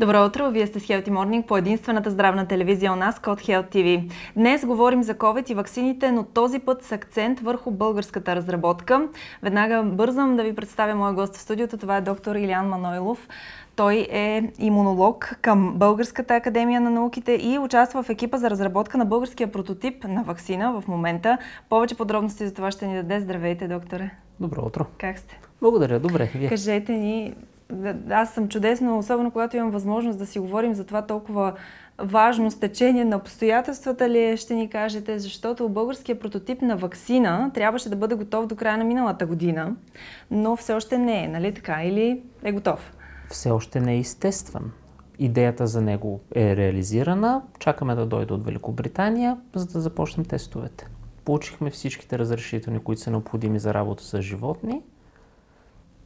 Добро утро, вие сте с Healthy Morning по единствената здравна телевизия у нас, Код Health TV. Днес говорим за COVID и ваксините, но този път с акцент върху българската разработка. Веднага бързам да ви представя моя гост в студиото. Това е доктор Илян Манойлов. Той е имунолог към Българската академия на науките и участва в екипа за разработка на българския прототип на вакцина в момента. Повече подробности за това ще ни даде. Здравейте, докторе. Добро утро. Как сте? Благодаря, добре. Вие? Кажете ни, аз съм чудесно, особено когато имам възможност да си говорим за това толкова важно стечение на обстоятелствата ли е, ще ни кажете, защото българския прототип на вакцина трябваше да бъде готов до края на миналата година, но все още не е, нали така? Или е готов? Все още не е естествен. Идеята за него е реализирана. Чакаме да дойде от Великобритания, за да започнем тестовете. Получихме всичките разрешителни, които са необходими за работа с животни.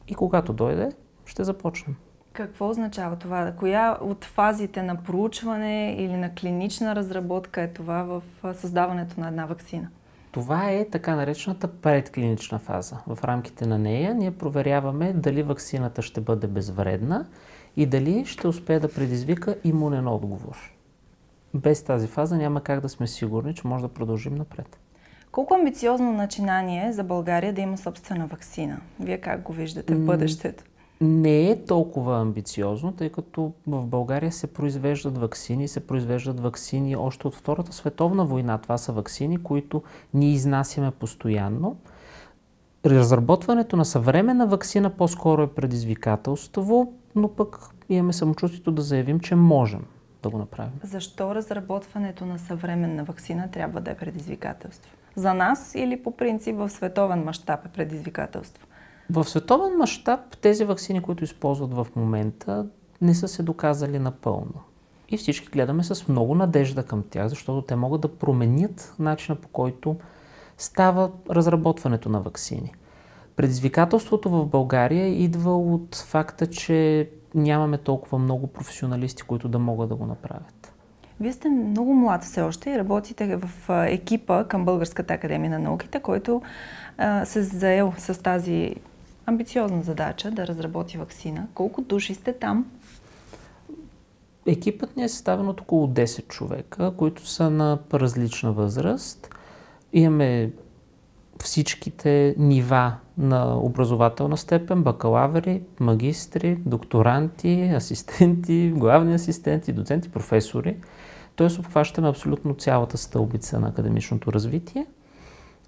И когато дойде, ще започнем. Какво означава това? Коя от фазите на проучване или на клинична разработка е това в създаването на една вакцина? Това е така наречената предклинична фаза. В рамките на нея ние проверяваме дали вакцината ще бъде безвредна и дали ще успее да предизвика имунен отговор. Без тази фаза няма как да сме сигурни, че може да продължим напред. Колко амбициозно начинание е за България да има собствена вакцина? Вие как го виждате в бъдещето? Не е толкова амбициозно, тъй като в България се произвеждат вакцини, се произвеждат вакцини още от Втората световна война. Това са вакцини, които ние изнасяме постоянно. Разработването на съвременна вакцина по-скоро е предизвикателство, но пък имаме самочувствието да заявим, че можем да го направим. Защо разработването на съвременна вакцина трябва да е предизвикателство? За нас или по принцип в световен мащаб е предизвикателство? В световен мащаб тези вакцини, които използват в момента, не са се доказали напълно. И всички гледаме с много надежда към тях, защото те могат да променят начина по който става разработването на вакцини. Предизвикателството в България идва от факта, че нямаме толкова много професионалисти, които да могат да го направят. Вие сте много млад все още и работите в екипа към Българската академия на науките, който а, се заел с тази амбициозна задача да разработи вакцина. Колко души сте там? Екипът ни е съставен от около 10 човека, които са на различна възраст. Имаме всичките нива на образователна степен, бакалаври, магистри, докторанти, асистенти, главни асистенти, доценти, професори. Тоест обхващаме абсолютно цялата стълбица на академичното развитие.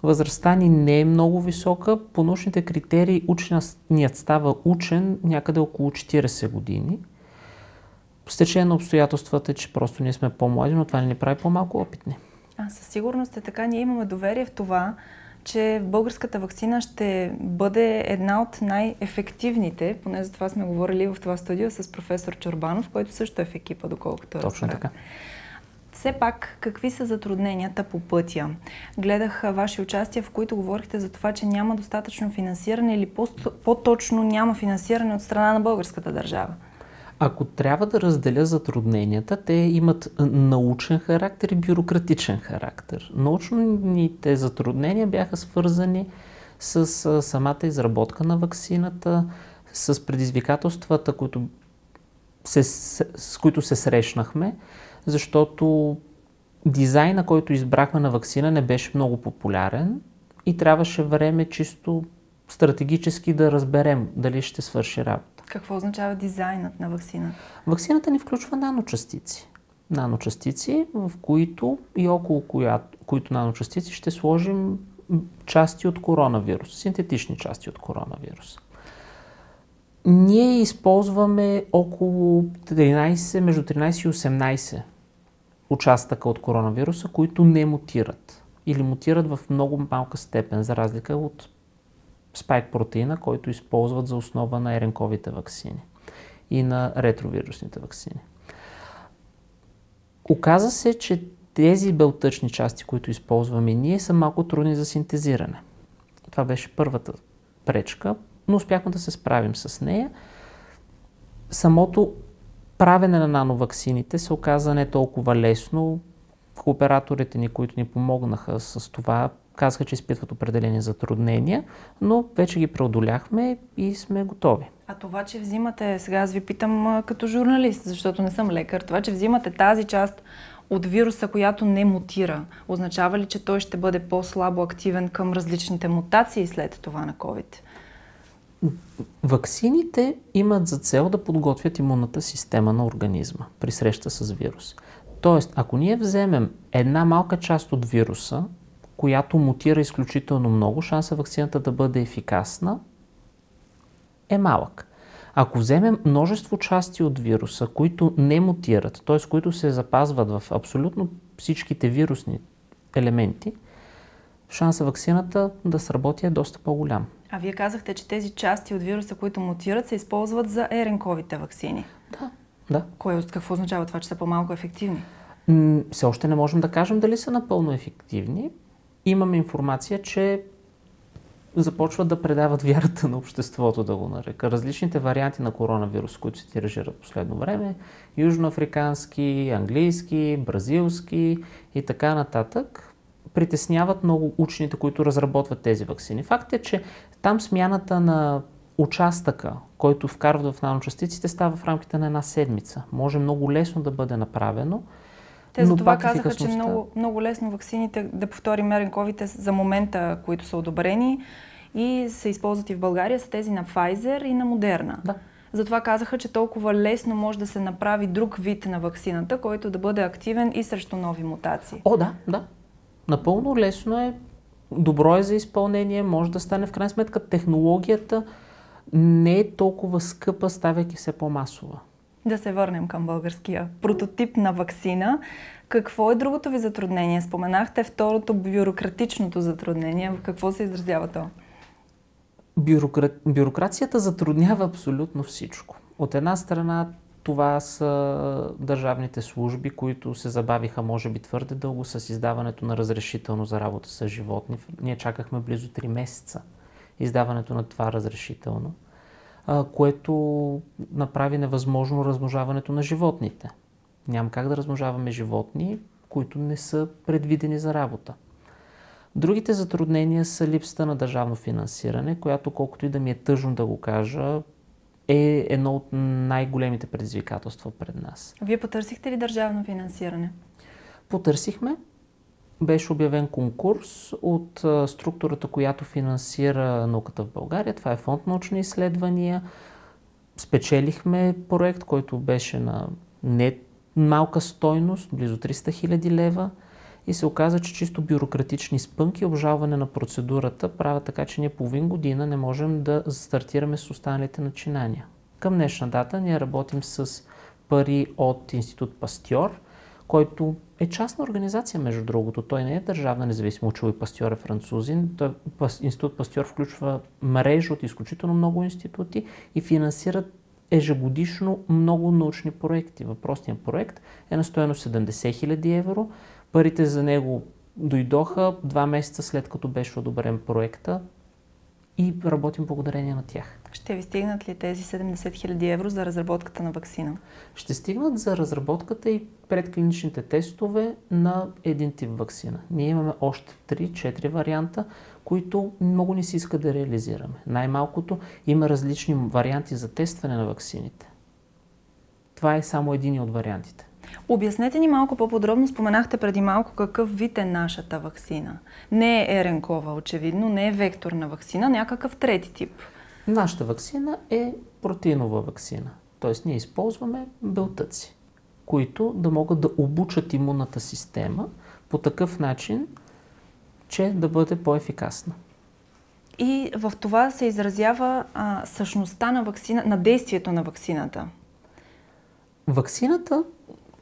Възрастта ни не е много висока. По научните критерии ученият става учен някъде около 40 години. Стечение на обстоятелствата е, че просто ние сме по-млади, но това не ни прави по-малко опитни. А със сигурност е така. Ние имаме доверие в това, че българската вакцина ще бъде една от най-ефективните, поне за това сме говорили в това студио с професор Чорбанов, който също е в екипа, доколкото Точно така. Все пак, какви са затрудненията по пътя? Гледах ваши участия, в които говорихте за това, че няма достатъчно финансиране или по-точно няма финансиране от страна на българската държава. Ако трябва да разделя затрудненията, те имат научен характер и бюрократичен характер. Научните затруднения бяха свързани с самата изработка на вакцината, с предизвикателствата, които се, с които се срещнахме защото дизайна, който избрахме на вакцина не беше много популярен и трябваше време чисто стратегически да разберем дали ще свърши работа. Какво означава дизайнът на вакцина? Вакцината ни включва наночастици. Наночастици, в които и около коя, които наночастици ще сложим части от коронавирус, синтетични части от коронавирус. Ние използваме около 13, между 13 и 18 участъка от коронавируса, които не мутират или мутират в много малка степен, за разлика от спайк протеина, който използват за основа на еренковите вакцини и на ретровирусните вакцини. Оказа се, че тези белтъчни части, които използваме ние, са малко трудни за синтезиране. Това беше първата пречка, но успяхме да се справим с нея. Самото правене на нановаксините се оказа не толкова лесно. Кооператорите ни, които ни помогнаха с това, казаха, че изпитват определени затруднения, но вече ги преодоляхме и сме готови. А това, че взимате, сега аз ви питам като журналист, защото не съм лекар, това, че взимате тази част от вируса, която не мутира, означава ли, че той ще бъде по-слабо активен към различните мутации след това на COVID? Ваксините имат за цел да подготвят имунната система на организма при среща с вирус. Тоест, ако ние вземем една малка част от вируса, която мутира изключително много, шанса вакцината да бъде ефикасна е малък. Ако вземем множество части от вируса, които не мутират, т.е. които се запазват в абсолютно всичките вирусни елементи, шанса вакцината да сработи е доста по-голям. А вие казахте, че тези части от вируса, които мутират, се използват за еренковите вакцини. Да, да. Кое, какво означава това, че са по-малко ефективни? все още не можем да кажем дали са напълно ефективни. Имаме информация, че започват да предават вярата на обществото, да го нарека. Различните варианти на коронавирус, които се тиражират последно време, южноафрикански, английски, бразилски и така нататък, притесняват много учените, които разработват тези вакцини. Факт е, че там смяната на участъка, който вкарват в наночастиците, става в рамките на една седмица. Може много лесно да бъде направено. Те за това казаха, че много, много лесно вакцините, да повторим меренковите за момента, които са одобрени и се използват и в България, са тези на Pfizer и на Moderna. Да. Затова казаха, че толкова лесно може да се направи друг вид на вакцината, който да бъде активен и срещу нови мутации. О, да, да. Напълно лесно е, добро е за изпълнение, може да стане в крайна сметка. Технологията не е толкова скъпа, ставайки се по-масова. Да се върнем към българския прототип на вакцина. Какво е другото ви затруднение? Споменахте второто бюрократичното затруднение. В какво се изразява то? Бюрокра... Бюрокрацията затруднява абсолютно всичко. От една страна това са държавните служби, които се забавиха, може би, твърде дълго с издаването на разрешително за работа с животни. Ние чакахме близо 3 месеца издаването на това разрешително, което направи невъзможно размножаването на животните. Няма как да размножаваме животни, които не са предвидени за работа. Другите затруднения са липсата на държавно финансиране, която колкото и да ми е тъжно да го кажа, е едно от най-големите предизвикателства пред нас. Вие потърсихте ли държавно финансиране? Потърсихме. Беше обявен конкурс от структурата, която финансира науката в България. Това е фонд научни изследвания. Спечелихме проект, който беше на не малка стойност, близо 300 хиляди лева и се оказа, че чисто бюрократични спънки обжалване на процедурата правят така, че ние половин година не можем да стартираме с останалите начинания. Към днешна дата ние работим с пари от Институт Пастьор, който е частна организация, между другото. Той не е държавна, независимо учил и пастьор е французин. Той, Институт Пастьор включва мрежа от изключително много институти и финансират ежегодишно много научни проекти. Въпросният проект е на стоено 70 000 евро. Парите за него дойдоха два месеца след като беше одобрен проекта и работим благодарение на тях. Ще ви стигнат ли тези 70 000 евро за разработката на вакцина? Ще стигнат за разработката и предклиничните тестове на един тип вакцина. Ние имаме още 3-4 варианта, които много не си иска да реализираме. Най-малкото има различни варианти за тестване на вакцините. Това е само един от вариантите. Обяснете ни малко по-подробно, споменахте преди малко какъв вид е нашата вакцина. Не е еренкова, очевидно, не е векторна вакцина, някакъв трети тип. Нашата вакцина е протеинова вакцина. Тоест ние използваме белтъци, които да могат да обучат имунната система по такъв начин, че да бъде по-ефикасна. И в това се изразява а, същността на, вакцина, на действието на вакцината. Вакцината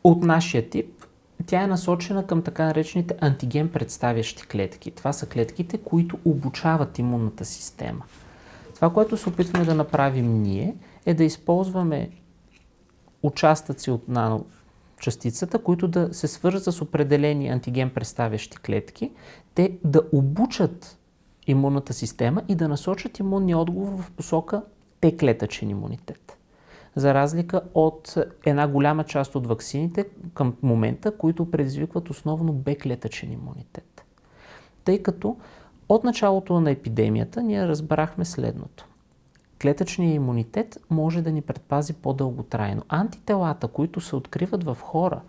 от нашия тип, тя е насочена към така наречените антиген представящи клетки. Това са клетките, които обучават имунната система. Това, което се опитваме да направим ние, е да използваме участъци от наночастицата, които да се свържат с определени антиген представящи клетки, те да обучат имунната система и да насочат имунния отговор в посока Т клетъчен имунитет за разлика от една голяма част от ваксините към момента, които предизвикват основно Б-клетъчен имунитет. Тъй като от началото на епидемията ние разбрахме следното. Клетъчният имунитет може да ни предпази по-дълготрайно. Антителата, които се откриват в хора,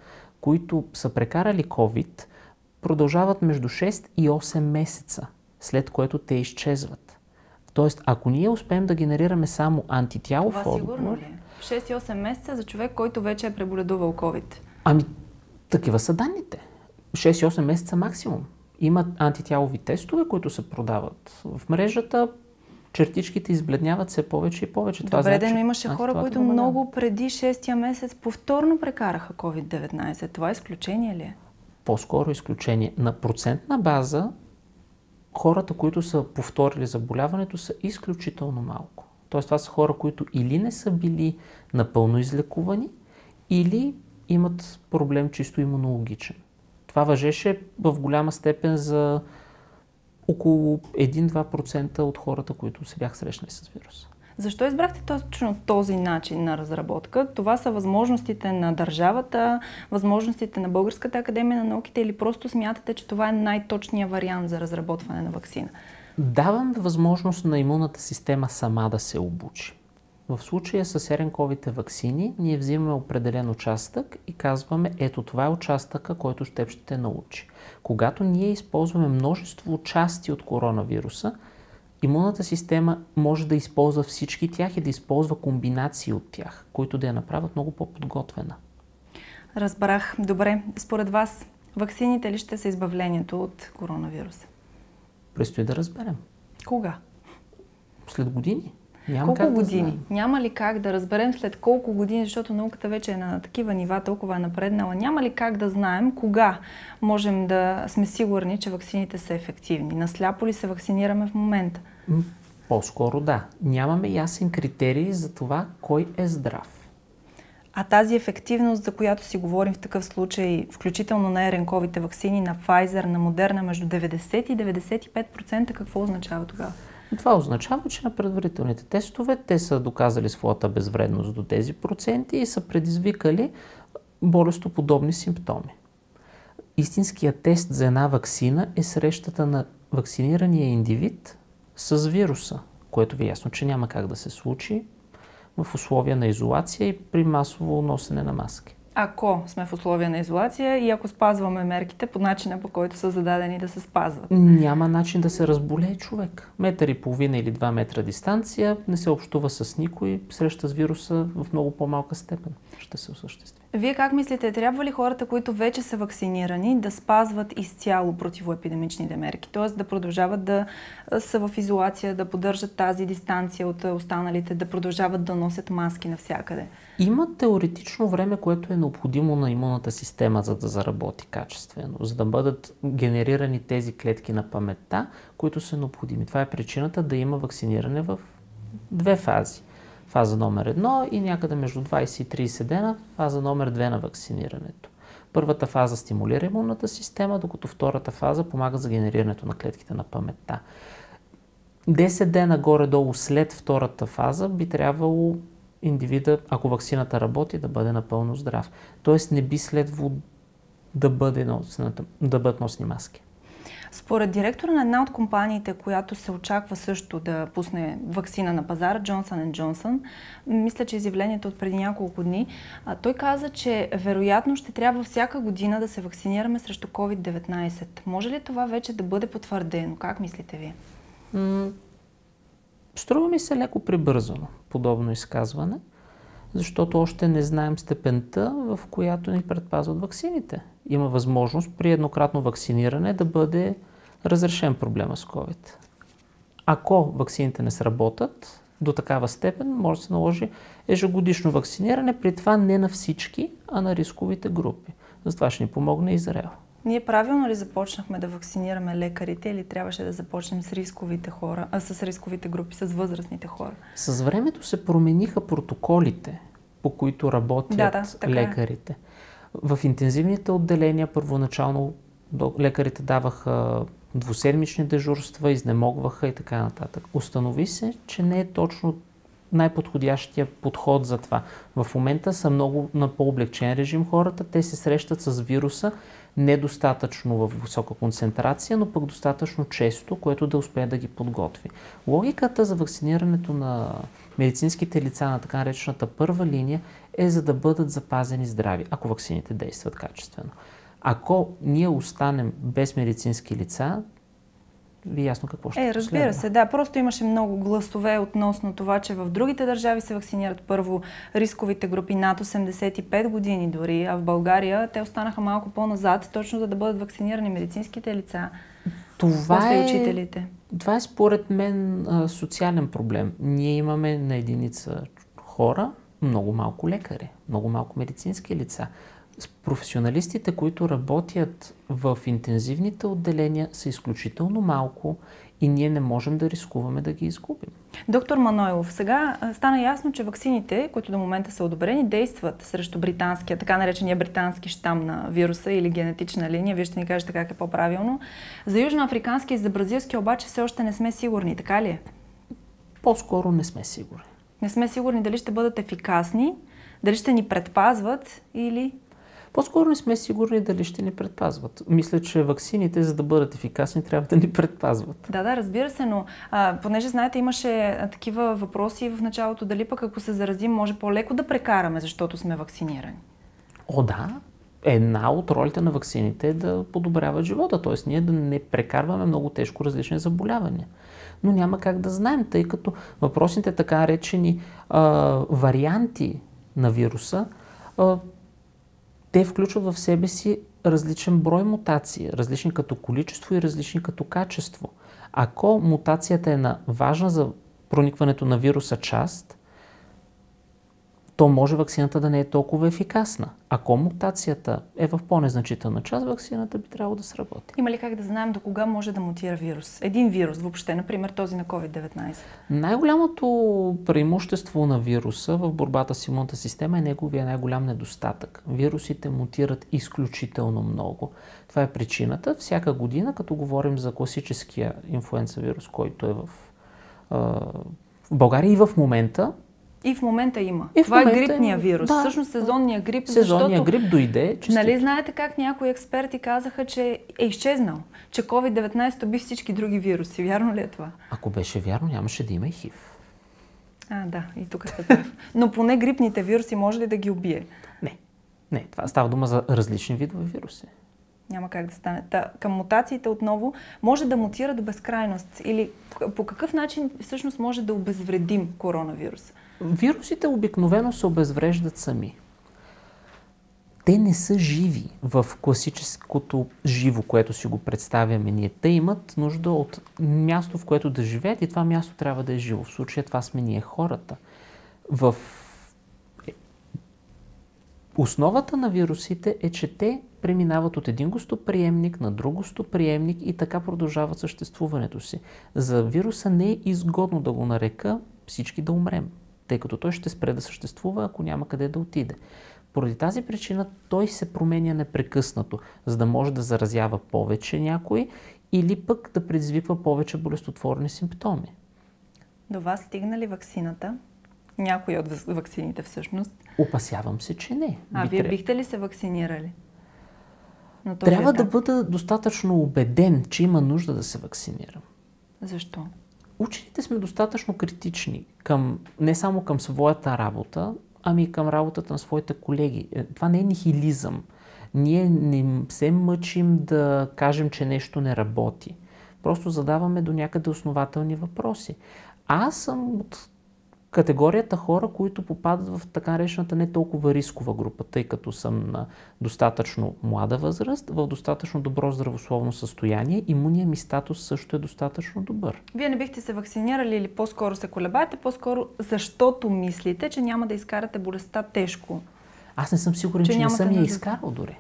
които са прекарали COVID, продължават между 6 и 8 месеца, след което те изчезват. Тоест, ако ние успеем да генерираме само антитяло Това в сигурно ли? Е? 6-8 месеца за човек, който вече е преболедувал COVID. Ами, такива са данните. 6-8 месеца максимум. Има антитялови тестове, които се продават в мрежата. Чертичките избледняват все повече и повече. Това Добре, значи, но имаше хора, които много преди 6-я месец повторно прекараха COVID-19. Това изключение ли е? По-скоро изключение. На процентна база хората, които са повторили заболяването, са изключително малко. Тоест това са хора, които или не са били напълно излекувани, или имат проблем чисто имунологичен. Това въжеше в голяма степен за около 1-2% от хората, които се бях срещнали с вируса. Защо избрахте точно този начин на разработка? Това са възможностите на държавата, възможностите на Българската академия на науките или просто смятате, че това е най-точният вариант за разработване на вакцина? Давам възможност на имунната система сама да се обучи. В случая с еренковите вакцини ние взимаме определен участък и казваме, ето това е участъка, който ще те научи. Когато ние използваме множество части от коронавируса, имунната система може да използва всички тях и да използва комбинации от тях, които да я направят много по-подготвена. Разбрах. Добре. Според вас, вакцините ли ще са избавлението от коронавируса? Предстои да разберем. Кога? След години. Няма колко години? Да Няма ли как да разберем след колко години, защото науката вече е на такива нива, толкова е напреднала, няма ли как да знаем кога можем да сме сигурни, че вакцините са ефективни? Насляпо ли се вакцинираме в момента? По-скоро да. Нямаме ясен критерий за това кой е здрав. А тази ефективност, за която си говорим в такъв случай, включително на еренковите вакцини, на Pfizer, на Moderna, между 90 и 95%, какво означава тогава? Това означава, че на предварителните тестове те са доказали своята безвредност до тези проценти и са предизвикали болестоподобни симптоми. Истинският тест за една вакцина е срещата на вакцинирания индивид с вируса, което ви е ясно, че няма как да се случи в условия на изолация и при масово носене на маски ако сме в условия на изолация и ако спазваме мерките по начина по който са зададени да се спазват. Няма начин да се разболее човек. Метър и половина или два метра дистанция, не се общува с никой, среща с вируса в много по-малка степен ще се осъществи. Вие как мислите, трябва ли хората, които вече са вакцинирани, да спазват изцяло противоепидемичните мерки? Т.е. да продължават да са в изолация, да поддържат тази дистанция от останалите, да продължават да носят маски навсякъде? Има теоретично време, което е необходимо на имунната система, за да заработи качествено, за да бъдат генерирани тези клетки на паметта, които са необходими. Това е причината да има вакциниране в две фази – фаза номер 1 и някъде между 20 и 30 дена фаза номер 2 на вакцинирането. Първата фаза стимулира имунната система, докато втората фаза помага за генерирането на клетките на паметта. 10 дена горе-долу след втората фаза би трябвало индивида, ако вакцината работи, да бъде напълно здрав. Тоест не би следвало да, бъде, да бъдат носни маски. Според директора на една от компаниите, която се очаква също да пусне вакцина на пазара, Johnson Johnson, мисля, че изявлението от преди няколко дни, той каза, че вероятно ще трябва всяка година да се вакцинираме срещу COVID-19. Може ли това вече да бъде потвърдено? Как мислите вие? струва ми се леко прибързано подобно изказване, защото още не знаем степента, в която ни предпазват ваксините има възможност при еднократно вакциниране да бъде разрешен проблема с COVID. Ако вакцините не сработат до такава степен, може да се наложи ежегодишно вакциниране, при това не на всички, а на рисковите групи. Затова ще ни помогне Израел. Ние правилно ли започнахме да вакцинираме лекарите или трябваше да започнем с рисковите хора, а с рисковите групи, с възрастните хора? С времето се промениха протоколите, по които работят да, да, е. лекарите. Е. В интензивните отделения първоначално лекарите даваха двуседмични дежурства, изнемогваха и така нататък. Установи се, че не е точно най-подходящия подход за това. В момента са много на по-облегчен режим хората, те се срещат с вируса недостатъчно в висока концентрация, но пък достатъчно често, което да успее да ги подготви. Логиката за вакцинирането на медицинските лица на така наречената първа линия е за да бъдат запазени здрави, ако вакцините действат качествено. Ако ние останем без медицински лица, ви е ясно какво ще Е, разбира се, да. Просто имаше много гласове относно това, че в другите държави се вакцинират първо рисковите групи над 85 години дори, а в България те останаха малко по-назад, точно за да бъдат вакцинирани медицинските лица. Това е, учителите. Това е според мен социален проблем. Ние имаме на единица хора много малко лекари, много малко медицински лица професионалистите, които работят в интензивните отделения, са изключително малко и ние не можем да рискуваме да ги изгубим. Доктор Манойлов, сега стана ясно, че ваксините, които до момента са одобрени, действат срещу британския, така наречения британски щам на вируса или генетична линия. Вие ще ни кажете как е по-правилно. За южноафрикански и за бразилски обаче все още не сме сигурни, така ли е? По-скоро не сме сигурни. Не сме сигурни дали ще бъдат ефикасни, дали ще ни предпазват или по-скоро не сме сигурни дали ще ни предпазват. Мисля, че ваксините, за да бъдат ефикасни, трябва да ни предпазват. Да, да, разбира се, но а, понеже знаете, имаше такива въпроси в началото, дали пък ако се заразим, може по-леко да прекараме, защото сме вакцинирани. О, да. Една от ролите на ваксините е да подобряват живота, т.е. ние да не прекарваме много тежко различни заболявания. Но няма как да знаем, тъй като въпросните така речени а, варианти на вируса а, те включват в себе си различен брой мутации, различни като количество и различни като качество. Ако мутацията е на важна за проникването на вируса част, то може вакцината да не е толкова ефикасна. Ако мутацията е в по-незначителна част, вакцината би трябвало да сработи. Има ли как да знаем до кога може да мутира вирус? Един вирус въобще, например този на COVID-19. Най-голямото преимущество на вируса в борбата с имунната система е неговия най-голям недостатък. Вирусите мутират изключително много. Това е причината. Всяка година, като говорим за класическия инфлуенца вирус, който е в, в България и в момента, и в момента има. И в Това е момента е грипния вирус. Да. Всъщност сезонния грип. Сезонния защото, грип дойде. Честито. Нали знаете как някои експерти казаха, че е изчезнал? Че COVID-19 би всички други вируси. Вярно ли е това? Ако беше вярно, нямаше да има и хив. А, да, и тук сте прав. Но поне грипните вируси може ли да ги убие? Не. Не, това става дума за различни видове вируси. Няма как да стане. Та, към мутациите отново може да мутира до безкрайност. Или по какъв начин всъщност може да обезвредим коронавируса? Вирусите обикновено се обезвреждат сами. Те не са живи в класическото живо, което си го представяме ние. Те имат нужда от място, в което да живеят и това място трябва да е живо. В случая това сме ние хората. В Основата на вирусите е, че те преминават от един гостоприемник на друг гостоприемник и така продължават съществуването си. За вируса не е изгодно да го нарека всички да умрем тъй като той ще спре да съществува, ако няма къде да отиде. Поради тази причина той се променя непрекъснато, за да може да заразява повече някой или пък да предизвиква повече болестотворни симптоми. До вас стигна ли вакцината? Някои от вакцините всъщност? Опасявам се, че не. А Би вие треб... бихте ли се вакцинирали? Трябва етап? да бъда достатъчно убеден, че има нужда да се вакцинирам. Защо? Учените сме достатъчно критични към, не само към своята работа, ами и към работата на своите колеги. Е, това не е нихилизъм. Ние не се мъчим да кажем, че нещо не работи. Просто задаваме до някъде основателни въпроси. Аз съм от категорията хора, които попадат в така наречената не толкова рискова група, тъй като съм на достатъчно млада възраст, в достатъчно добро здравословно състояние, имуния ми статус също е достатъчно добър. Вие не бихте се вакцинирали или по-скоро се колебаете, по-скоро защото мислите, че няма да изкарате болестта тежко? Аз не съм сигурен, че, че не съм я изкарал дори.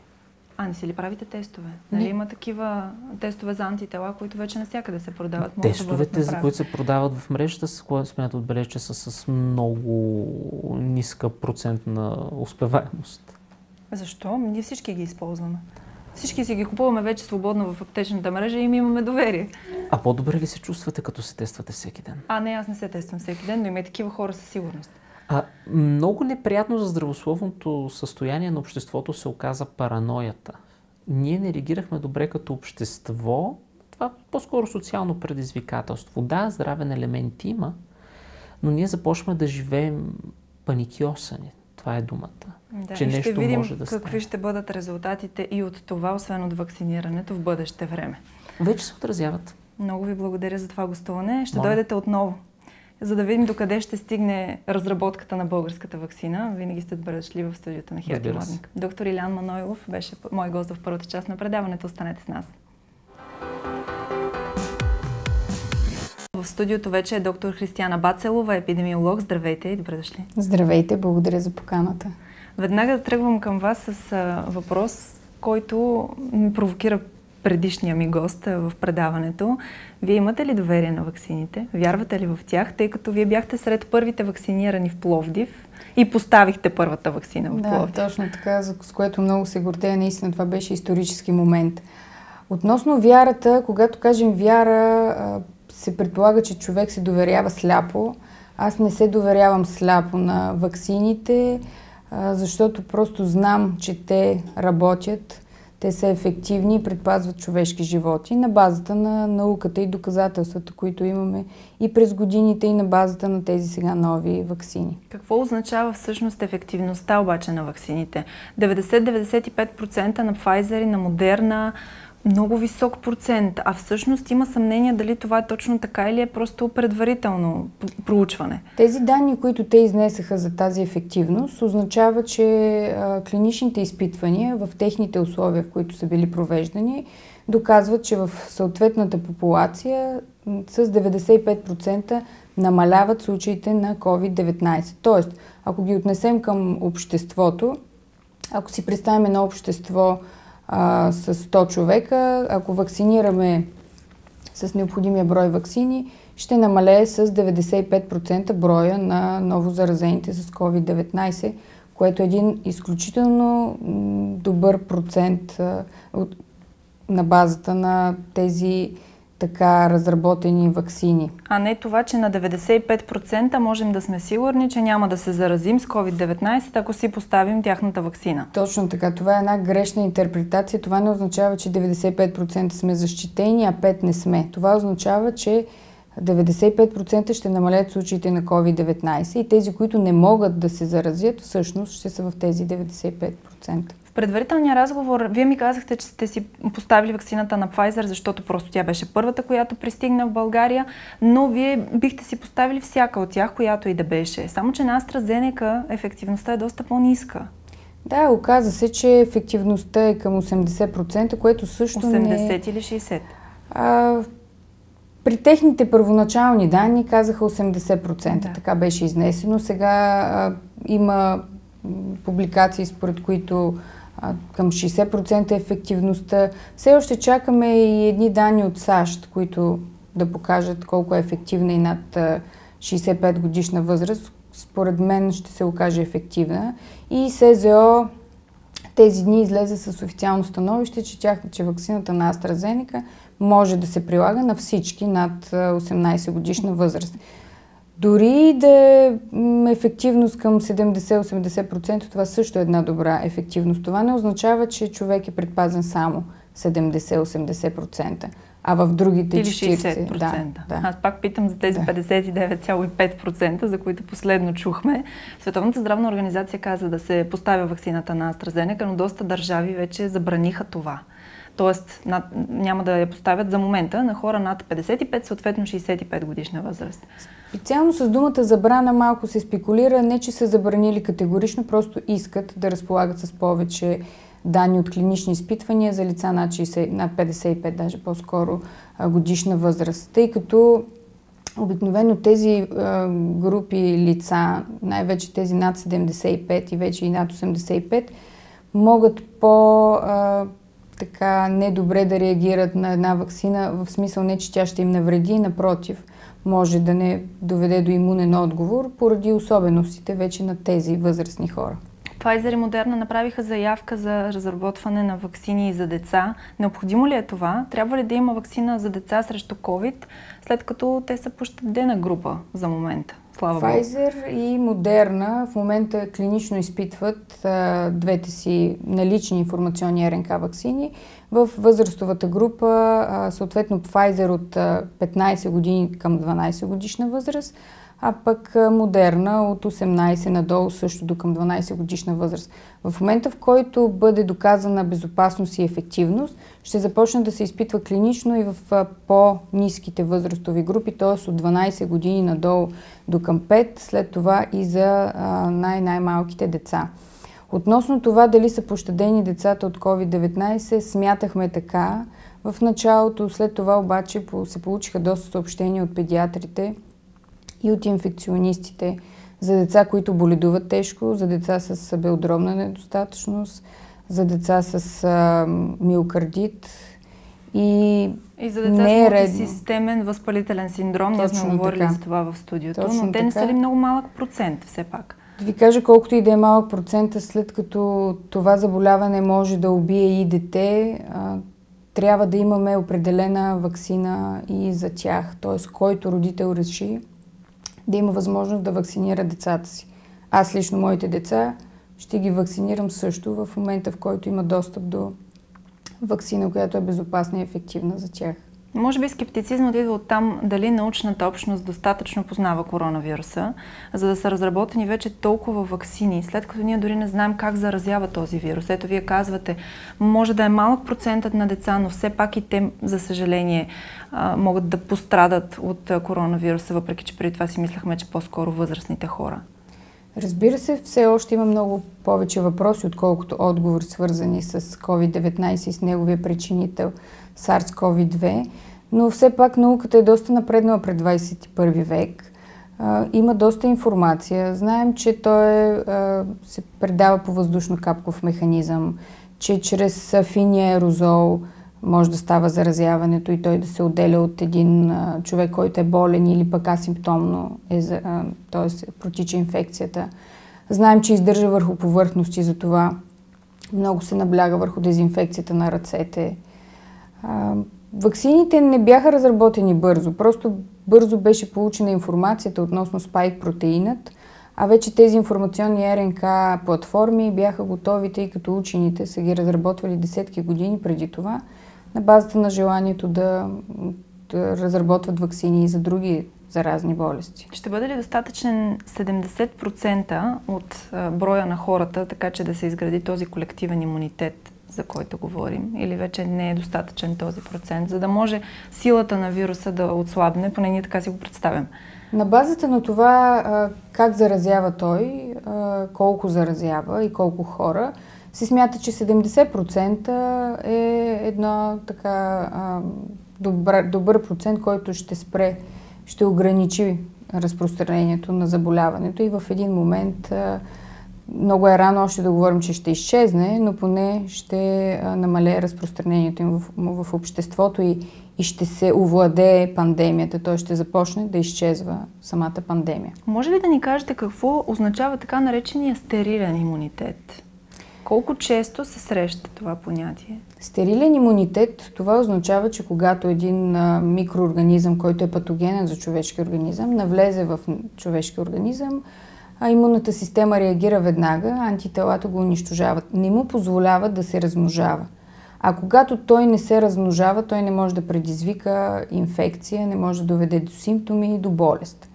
А, не си ли правите тестове? Нали има такива тестове за антитела, които вече навсякъде се продават? Тестовете, за които се продават в мрежата, с което смятат да отбележа, че са с много ниска процент на успеваемост. Защо? Ние всички ги използваме. Всички си ги купуваме вече свободно в аптечната мрежа и им имаме доверие. А по-добре ли се чувствате, като се тествате всеки ден? А, не, аз не се тествам всеки ден, но има и такива хора със сигурност. А, много неприятно за здравословното състояние на обществото се оказа параноята. ние не реагирахме добре като общество. Това по-скоро социално предизвикателство. Да, здравен елемент има, но ние започваме да живеем паникиосани. Това е думата. Да, че нещо ще видим може да какви стане. ще бъдат резултатите и от това, освен от вакцинирането в бъдеще време. Вече се отразяват. Много ви благодаря за това гостуване. Ще Моля. дойдете отново, за да видим докъде ще стигне разработката на българската вакцина. Винаги сте добре дошли в студиото на Хелти Младник. Доктор Илян Манойлов беше мой гост в първата част на предаването. Останете с нас. В студиото вече е доктор Християна Бацелова, епидемиолог. Здравейте и добре дошли. Здравейте, благодаря за поканата. Веднага тръгвам към вас с въпрос, който ми провокира предишния ми гост в предаването. Вие имате ли доверие на ваксините? Вярвате ли в тях, тъй като вие бяхте сред първите вакцинирани в Пловдив и поставихте първата вакцина в Пловдив? Да, точно така, с което много се гордея. Наистина това беше исторически момент. Относно вярата, когато кажем вяра, се предполага, че човек се доверява сляпо. Аз не се доверявам сляпо на ваксините, защото просто знам, че те работят, те са ефективни и предпазват човешки животи на базата на науката и доказателствата, които имаме и през годините и на базата на тези сега нови вакцини. Какво означава всъщност ефективността обаче на вакцините? 90-95% на Pfizer и на Moderna много висок процент, а всъщност има съмнение дали това е точно така или е просто предварително проучване. Тези данни, които те изнесаха за тази ефективност, означава, че клиничните изпитвания в техните условия, в които са били провеждани, доказват, че в съответната популация с 95% намаляват случаите на COVID-19. Тоест, ако ги отнесем към обществото, ако си представим едно общество, а, с 100 човека. Ако вакцинираме с необходимия брой вакцини, ще намалее с 95% броя на новозаразените с COVID-19, което е един изключително добър процент на базата на тези така разработени вакцини. А не това, че на 95% можем да сме сигурни, че няма да се заразим с COVID-19, ако си поставим тяхната вакцина. Точно така. Това е една грешна интерпретация. Това не означава, че 95% сме защитени, а 5% не сме. Това означава, че 95% ще намалят случаите на COVID-19 и тези, които не могат да се заразят, всъщност ще са в тези 95% предварителния разговор, вие ми казахте, че сте си поставили вакцината на Pfizer, защото просто тя беше първата, която пристигна в България, но вие бихте си поставили всяка от тях, която и да беше. Само, че на AstraZeneca ефективността е доста по-ниска. Да, оказа се, че ефективността е към 80%, което също 80 не... Е- или 60%? А, при техните първоначални данни казаха 80%, да. така беше изнесено. Сега а, има публикации, според които към 60% ефективността. Все още чакаме и едни данни от САЩ, които да покажат колко е ефективна и над 65 годишна възраст. Според мен ще се окаже ефективна. И СЗО тези дни излезе с официално становище, че, тях, че вакцината на AstraZeneca може да се прилага на всички над 18 годишна възраст. Дори да е ефективност към 70-80%, това също е една добра ефективност. Това не означава, че човек е предпазен само 70-80%, а в другите Или 60%. Да, да. Аз пак питам за тези да. 59,5%, за които последно чухме. Световната здравна организация каза да се поставя вакцината на AstraZeneca, но доста държави вече забраниха това. Над, няма да я поставят за момента на хора над 55, съответно 65 годишна възраст. Специално с думата забрана малко се спекулира, не че са забранили категорично, просто искат да разполагат с повече данни от клинични изпитвания за лица над, 60, над 55, даже по-скоро годишна възраст. Тъй като обикновено тези а, групи лица, най-вече тези над 75 и вече и над 85, могат по... А, така недобре да реагират на една вакцина, в смисъл не, че тя ще им навреди, напротив, може да не доведе до имунен отговор поради особеностите вече на тези възрастни хора. Pfizer и Moderna направиха заявка за разработване на вакцини за деца. Необходимо ли е това? Трябва ли да има вакцина за деца срещу COVID, след като те са по щадена група за момента? Слава Pfizer и Moderna в момента клинично изпитват а, двете си налични информационни РНК вакцини в възрастовата група, а, съответно Pfizer от а, 15 години към 12 годишна възраст, а пък модерна от 18 надолу също до към 12 годишна възраст. В момента, в който бъде доказана безопасност и ефективност, ще започне да се изпитва клинично и в по-низките възрастови групи, т.е. от 12 години надолу до към 5, след това и за най-най-малките деца. Относно това дали са пощадени децата от COVID-19, смятахме така. В началото, след това обаче се получиха доста съобщения от педиатрите, и от инфекционистите за деца, които боледуват тежко, за деца с белодробна недостатъчност, за деца с а, миокардит и и за деца не е с системен възпалителен синдром, ние сме говорили така. за това в студиото, Точно но те не са ли много малък процент все пак? Да ви кажа колкото и да е малък процент, след като това заболяване може да убие и дете, а, трябва да имаме определена вакцина и за тях. Т.е. който родител реши, да има възможност да вакцинира децата си. Аз лично моите деца ще ги вакцинирам също в момента, в който има достъп до вакцина, която е безопасна и ефективна за тях. Може би скептицизмът идва от там дали научната общност достатъчно познава коронавируса, за да са разработени вече толкова вакцини, след като ние дори не знаем как заразява този вирус. Ето вие казвате, може да е малък процентът на деца, но все пак и те, за съжаление, могат да пострадат от коронавируса, въпреки че преди това си мислехме, че по-скоро възрастните хора. Разбира се, все още има много повече въпроси, отколкото отговори, свързани с COVID-19 и с неговия причинител SARS-CoV-2, но все пак науката е доста напреднала пред 21 век. Има доста информация. Знаем, че той е, се предава по въздушно-капков механизъм, че чрез финия аерозол може да става заразяването и той да се отделя от един човек, който е болен или пък асимптомно, е, т.е. протича инфекцията. Знаем, че издържа върху повърхности, затова много се набляга върху дезинфекцията на ръцете. Ваксините не бяха разработени бързо, просто бързо беше получена информацията относно спайк протеинът, а вече тези информационни РНК платформи бяха готови, тъй като учените са ги разработвали десетки години преди това – на базата на желанието да, да разработват вакцини за други заразни болести. Ще бъде ли достатъчен 70% от броя на хората, така че да се изгради този колективен имунитет, за който говорим? Или вече не е достатъчен този процент, за да може силата на вируса да отслабне, поне ние така си го представям? На базата на това как заразява той, колко заразява и колко хора, се смята, че 70% е едно така добър, добър процент, който ще спре, ще ограничи разпространението на заболяването и в един момент много е рано още да говорим, че ще изчезне, но поне ще намалее разпространението им в, в обществото и, и ще се овладее пандемията, т.е. ще започне да изчезва самата пандемия. Може ли да ни кажете какво означава така наречения стерилен имунитет? Колко често се среща това понятие? Стерилен имунитет, това означава, че когато един а, микроорганизъм, който е патогенен за човешки организъм, навлезе в човешки организъм, а имунната система реагира веднага, антителата го унищожават. Не му позволяват да се размножава. А когато той не се размножава, той не може да предизвика инфекция, не може да доведе до симптоми и до болест.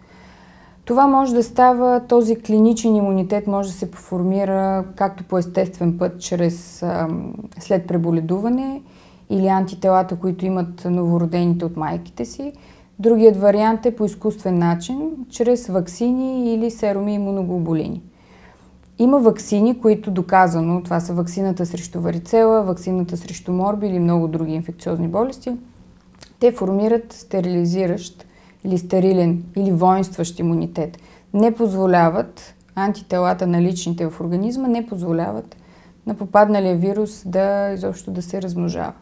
Това може да става, този клиничен имунитет може да се формира както по естествен път, чрез след преболедуване или антителата, които имат новородените от майките си. Другият вариант е по изкуствен начин, чрез вакцини или серуми имуноглобулини. Има вакцини, които доказано, това са вакцината срещу варицела, вакцината срещу морби или много други инфекциозни болести, те формират стерилизиращ или стерилен или воинстващ имунитет не позволяват, антителата на личните в организма не позволяват на попадналия вирус да изобщо да се размножава.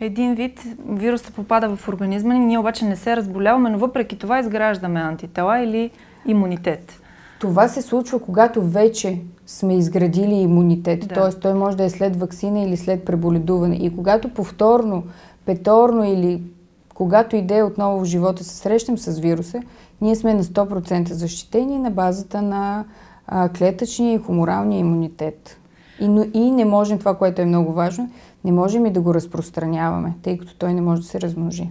Един вид вирусът попада в организма ние обаче не се разболяваме, но въпреки това изграждаме антитела или имунитет. Това се случва, когато вече сме изградили имунитет, да. т.е. той може да е след вакцина или след преболедуване. И когато повторно, петорно или когато иде отново в живота се срещам с вируса, ние сме на 100% защитени на базата на а, клетъчния и хуморалния имунитет. И, но, и не можем, това, което е много важно, не можем и да го разпространяваме, тъй като той не може да се размножи.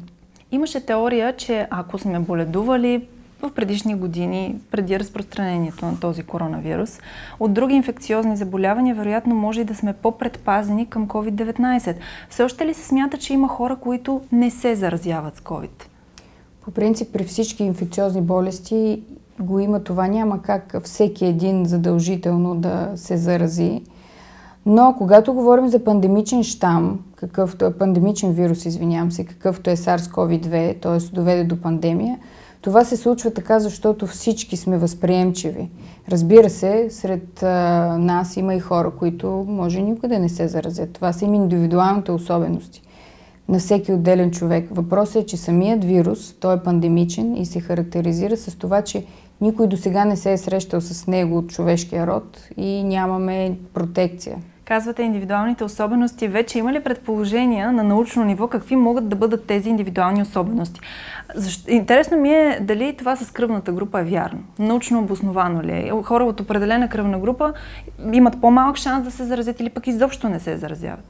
Имаше теория, че ако сме боледували в предишни години, преди разпространението на този коронавирус, от други инфекциозни заболявания, вероятно може и да сме по-предпазени към COVID-19. Все още ли се смята, че има хора, които не се заразяват с COVID? По принцип, при всички инфекциозни болести го има това. Няма как всеки един задължително да се зарази. Но когато говорим за пандемичен штам, какъвто е пандемичен вирус, извинявам се, какъвто е SARS-CoV-2, т.е. доведе до пандемия, това се случва така, защото всички сме възприемчиви. Разбира се, сред а, нас има и хора, които може никога да не се заразят. Това са им индивидуалните особености на всеки отделен човек. Въпросът е, че самият вирус, той е пандемичен и се характеризира с това, че никой до сега не се е срещал с него от човешкия род и нямаме протекция. Казвате индивидуалните особености. Вече има ли предположения на научно ниво какви могат да бъдат тези индивидуални особености? Защо... Интересно ми е дали това с кръвната група е вярно. Научно обосновано ли е? Хора от определена кръвна група имат по-малък шанс да се заразят или пък изобщо не се заразяват?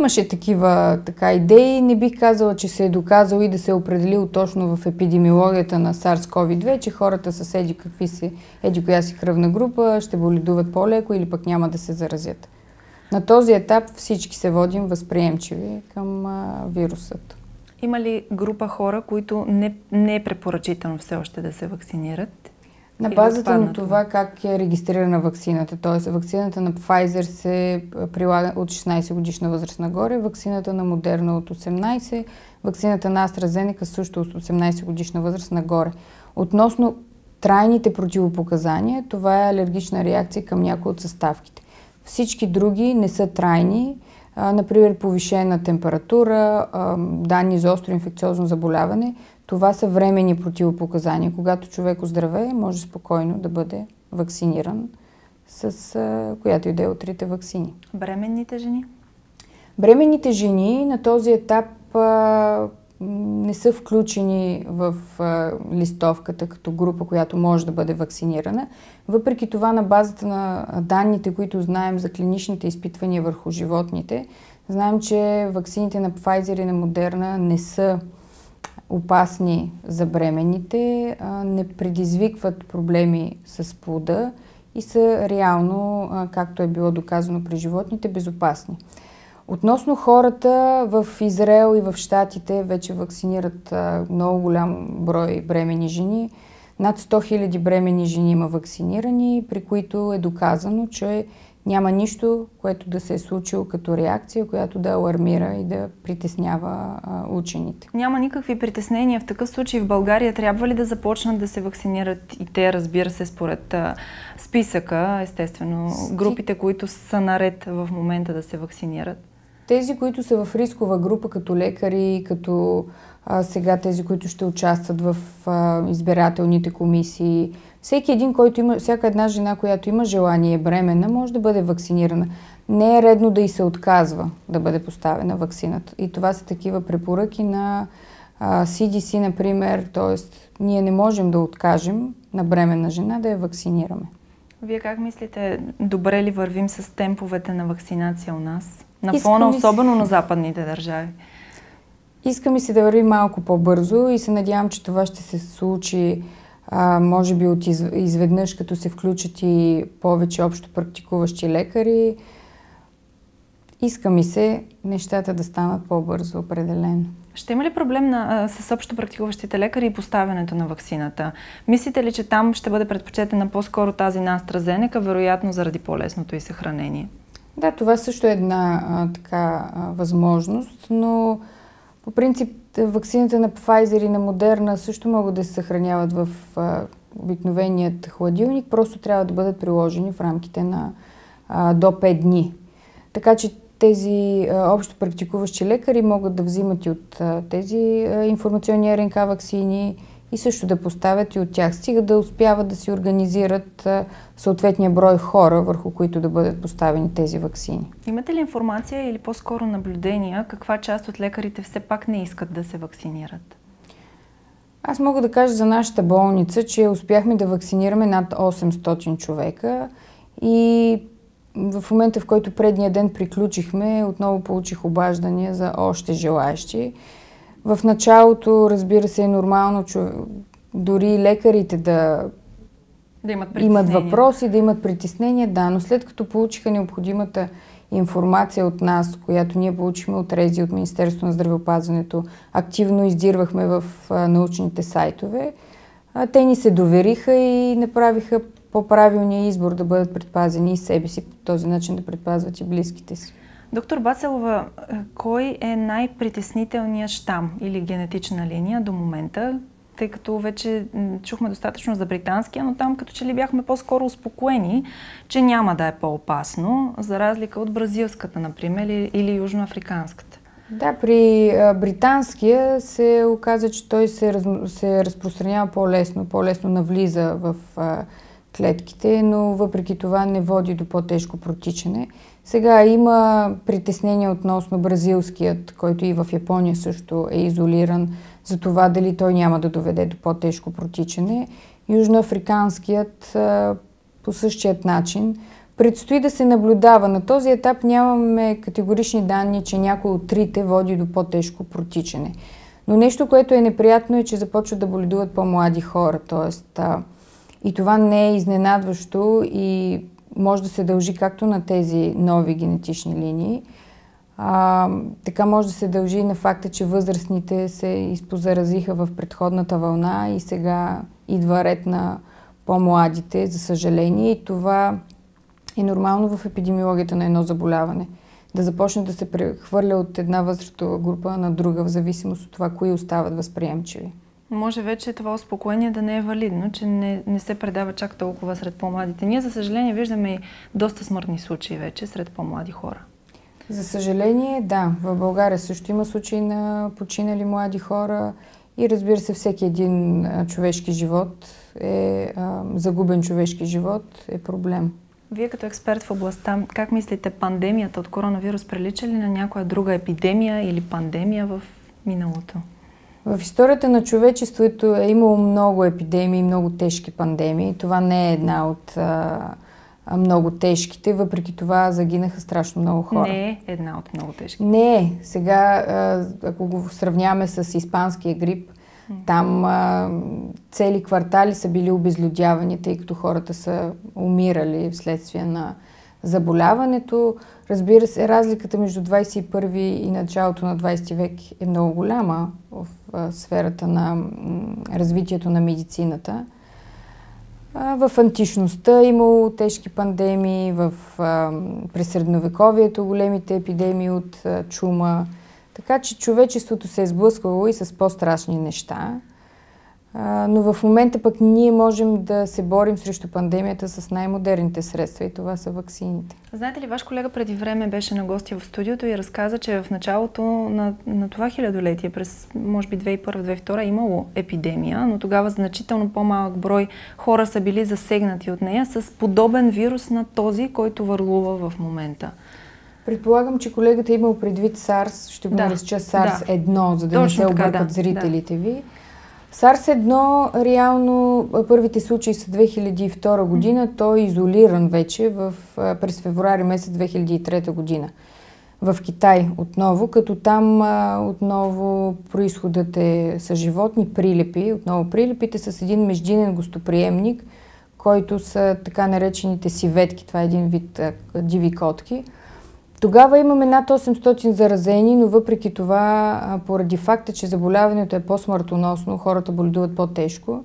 Имаше такива така идеи. Не бих казала, че се е доказал и да се е определил точно в епидемиологията на SARS-CoV-2, че хората с еди какви си, еди коя си кръвна група ще боледуват по-леко или пък няма да се заразят. На този етап всички се водим възприемчиви към а, вирусът. Има ли група хора, които не, не е препоръчително все още да се вакцинират? На базата на това как е регистрирана вакцината, т.е. вакцината на Pfizer се прилага от 16 годишна възраст нагоре, вакцината на Модерна от 18, вакцината на AstraZeneca също от 18 годишна възраст нагоре. Относно трайните противопоказания, това е алергична реакция към някои от съставките. Всички други не са трайни, например повишена температура, данни за остро инфекциозно заболяване, това са временни противопоказания. Когато човек оздравее, може спокойно да бъде вакциниран с а, която и да е от трите вакцини. Бременните жени? Бременните жени на този етап а, не са включени в а, листовката като група, която може да бъде вакцинирана. Въпреки това, на базата на данните, които знаем за клиничните изпитвания върху животните, знаем, че вакцините на Pfizer и на Moderna не са опасни за бременните, не предизвикват проблеми с плода и са реално, както е било доказано при животните, безопасни. Относно хората в Израел и в Штатите вече вакцинират много голям брой бремени жени. Над 100 000 бремени жени има вакцинирани, при които е доказано, че няма нищо, което да се е случило като реакция, която да алармира и да притеснява а, учените. Няма никакви притеснения. В такъв случай в България трябва ли да започнат да се вакцинират и те, разбира се, според а, списъка, естествено, групите, които са наред в момента да се вакцинират? Тези, които са в рискова група, като лекари, като а, сега тези, които ще участват в избирателните комисии, всеки един, който има, всяка една жена, която има желание и бременна, може да бъде вакцинирана. Не е редно да и се отказва да бъде поставена вакцината. И това са такива препоръки на а, CDC, например, т.е. ние не можем да откажем на бременна жена да я вакцинираме. Вие как мислите, добре ли вървим с темповете на вакцинация у нас? На фона, особено на западните държави? Иска ми се да върви малко по-бързо и се надявам, че това ще се случи а, може би от из, изведнъж, като се включат и повече общо практикуващи лекари. Иска ми се нещата да станат по-бързо, определено. Ще има ли проблем на, а, с общо практикуващите лекари и поставянето на вакцината? Мислите ли, че там ще бъде предпочетена по-скоро тази на AstraZeneca, вероятно заради по-лесното и съхранение? Да, това също е една а, така а, възможност, но по принцип вакцините на Pfizer и на Moderna също могат да се съхраняват в а, обикновеният хладилник, просто трябва да бъдат приложени в рамките на а, до 5 дни. Така че тези а, общо практикуващи лекари могат да взимат и от тези информационни РНК вакцини и също да поставят и от тях. Стига да успяват да си организират съответния брой хора, върху които да бъдат поставени тези вакцини. Имате ли информация или по-скоро наблюдения каква част от лекарите все пак не искат да се вакцинират? Аз мога да кажа за нашата болница, че успяхме да вакцинираме над 800 човека и в момента, в който предния ден приключихме, отново получих обаждания за още желаящи. В началото, разбира се, е нормално чу... дори лекарите да, да имат, имат въпроси, да имат притеснения, да, но след като получиха необходимата информация от нас, която ние получихме от Рези, от Министерството на здравеопазването, активно издирвахме в научните сайтове, те ни се довериха и направиха по-правилния избор да бъдат предпазени и себе си, по този начин да предпазват и близките си. Доктор Бацелова, кой е най-притеснителният щам или генетична линия до момента, тъй като вече чухме достатъчно за британския, но там като че ли бяхме по-скоро успокоени, че няма да е по-опасно, за разлика от бразилската, например, или, или южноафриканската. Да, при британския се оказа, че той се, раз, се разпространява по-лесно, по-лесно навлиза в клетките, но въпреки това не води до по-тежко протичане. Сега има притеснения относно бразилският, който и в Япония също е изолиран, за това дали той няма да доведе до по-тежко протичане. Южноафриканският по същият начин. Предстои да се наблюдава. На този етап нямаме категорични данни, че някой от трите води до по-тежко протичане. Но нещо, което е неприятно е, че започват да боледуват по-млади хора. Тоест, и това не е изненадващо и може да се дължи както на тези нови генетични линии, а, така може да се дължи и на факта, че възрастните се изпозаразиха в предходната вълна и сега идва ред на по-младите, за съжаление. И това е нормално в епидемиологията на едно заболяване. Да започне да се прехвърля от една възрастова група на друга, в зависимост от това, кои остават възприемчиви може вече това успокоение да не е валидно, че не, не се предава чак толкова сред по-младите. Ние, за съжаление, виждаме и доста смъртни случаи вече сред по-млади хора. За съжаление, да. В България също има случаи на починали млади хора и разбира се, всеки един човешки живот е а, загубен човешки живот е проблем. Вие като експерт в областта, как мислите, пандемията от коронавирус прилича ли на някоя друга епидемия или пандемия в миналото? В историята на човечеството е имало много епидемии, много тежки пандемии. Това не е една от а, много тежките, въпреки това загинаха страшно много хора. Не е една от много тежки. Не е. Сега, ако го сравняваме с испанския грип, там а, цели квартали са били обезлюдявани, тъй като хората са умирали вследствие на заболяването. Разбира се, разликата между 21 и началото на 20 век е много голяма в сферата на развитието на медицината. В античността имало тежки пандемии, в, през средновековието големите епидемии от чума. Така че човечеството се е сблъсквало и с по-страшни неща но в момента пък ние можем да се борим срещу пандемията с най-модерните средства и това са ваксините. Знаете ли, ваш колега преди време беше на гости в студиото и разказа, че в началото на, на това хилядолетие, през може би 2001-2002 имало епидемия, но тогава значително по-малък брой хора са били засегнати от нея с подобен вирус на този, който върлува в момента. Предполагам, че колегата е имал предвид SARS, ще го да, нареча SARS-1, да. за да Точно не се объркат да, зрителите да. ви. SARS-1 реално първите случаи са 2002 година. Той е изолиран вече в, през февруари месец 2003 година в Китай отново, като там а, отново происходът е с животни прилепи. Отново прилепите с един междинен гостоприемник, който са така наречените сиветки. Това е един вид а, диви котки – тогава имаме над 800 заразени, но въпреки това, поради факта, че заболяването е по-смъртоносно, хората боледуват по-тежко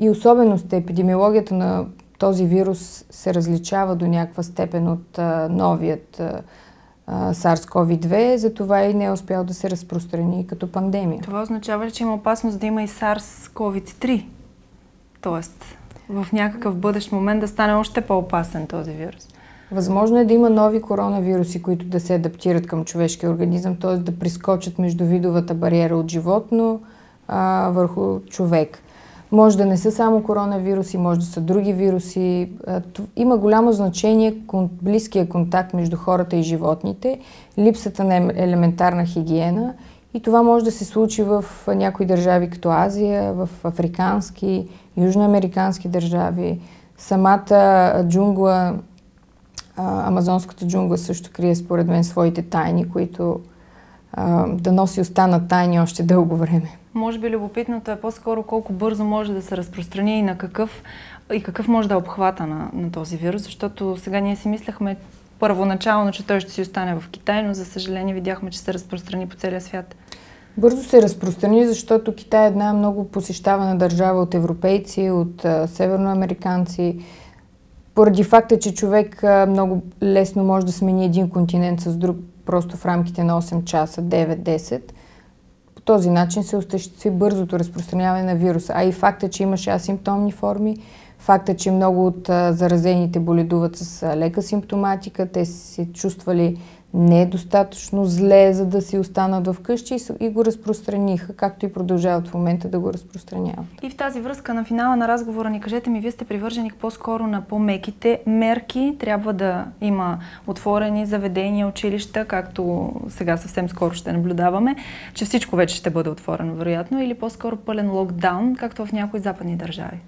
и особеността, епидемиологията на този вирус се различава до някаква степен от новият SARS-CoV-2, затова и не е успял да се разпространи като пандемия. Това означава ли, че има опасност да има и SARS-CoV-3? Тоест, в някакъв бъдещ момент да стане още по-опасен този вирус? Възможно е да има нови коронавируси, които да се адаптират към човешкия организъм, т.е. да прискочат между видовата бариера от животно, а, върху човек. Може да не са само коронавируси, може да са други вируси. Има голямо значение близкия контакт между хората и животните, липсата на елементарна хигиена и това може да се случи в някои държави като Азия, в африкански, южноамерикански държави. Самата джунгла, амазонската джунгла също крие според мен своите тайни, които да носи останат тайни още дълго време. Може би любопитното е по-скоро колко бързо може да се разпространи и на какъв и какъв може да е обхвата на, на този вирус, защото сега ние си мислехме първоначално, че той ще си остане в Китай, но за съжаление видяхме, че се разпространи по целия свят. Бързо се разпространи, защото Китай е една много посещавана държава от европейци, от а, северноамериканци. Поради факта, че човек много лесно може да смени един континент с друг, просто в рамките на 8 часа, 9-10, по този начин се осъществи бързото разпространяване на вируса. А и факта, че имаше асимптомни форми, факта, че много от заразените боледуват с лека симптоматика, те се чувствали не е достатъчно зле, за да си останат в къщи и го разпространиха, както и продължават в момента да го разпространяват. И в тази връзка на финала на разговора ни кажете ми, вие сте привърженик по-скоро на по-меките мерки. Трябва да има отворени заведения, училища, както сега съвсем скоро ще наблюдаваме, че всичко вече ще бъде отворено, вероятно, или по-скоро пълен локдаун, както в някои западни държави.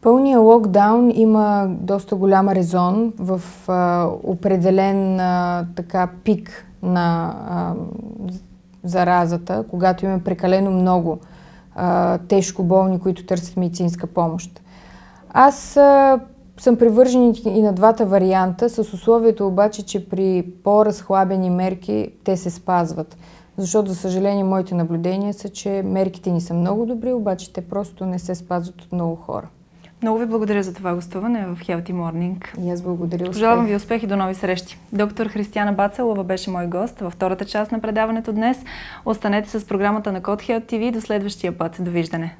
Пълния локдаун има доста голям резон в а, определен а, така пик на а, заразата, когато имаме прекалено много а, тежко болни, които търсят медицинска помощ. Аз а, съм привържен и на двата варианта, с условието обаче, че при по-разхлабени мерки те се спазват. Защото, за съжаление, моите наблюдения са, че мерките ни са много добри, обаче те просто не се спазват от много хора. Много ви благодаря за това гостуване в Healthy Morning. И аз благодаря. Пожелавам ви успех и до нови срещи. Доктор Християна Бацелова беше мой гост във втората част на предаването днес. Останете с програмата на Code Health TV до следващия път. Довиждане!